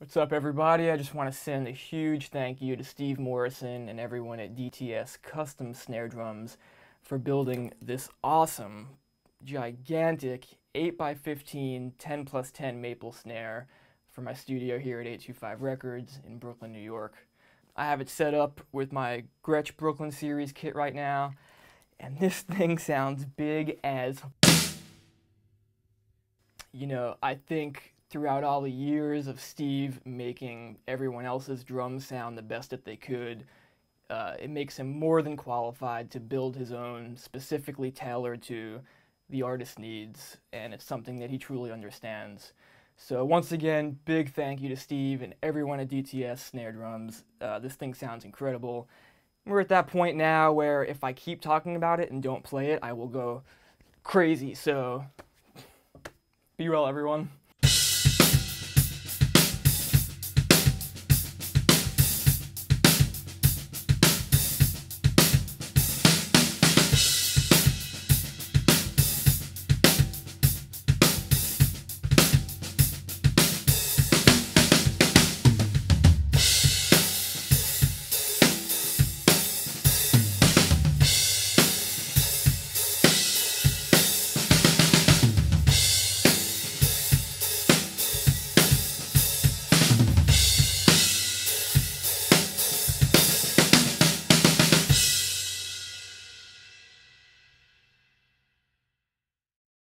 What's up, everybody? I just want to send a huge thank you to Steve Morrison and everyone at DTS Custom Snare Drums for building this awesome, gigantic 8x15 10 plus 10 maple snare for my studio here at 825 Records in Brooklyn, New York. I have it set up with my Gretsch Brooklyn Series kit right now, and this thing sounds big as. You know, I think throughout all the years of Steve making everyone else's drums sound the best that they could, uh, it makes him more than qualified to build his own specifically tailored to the artist's needs, and it's something that he truly understands. So once again, big thank you to Steve and everyone at DTS Snare Drums. Uh, this thing sounds incredible. We're at that point now where if I keep talking about it and don't play it, I will go crazy. So be well, everyone.